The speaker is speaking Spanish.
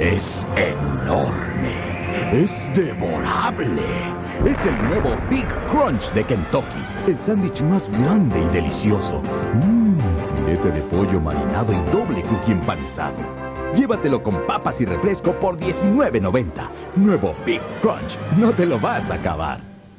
Es enorme. Es devorable. Es el nuevo Big Crunch de Kentucky. El sándwich más grande y delicioso. Mmm, filete de pollo marinado y doble cookie empanizado. Llévatelo con papas y refresco por $19.90. Nuevo Big Crunch. No te lo vas a acabar.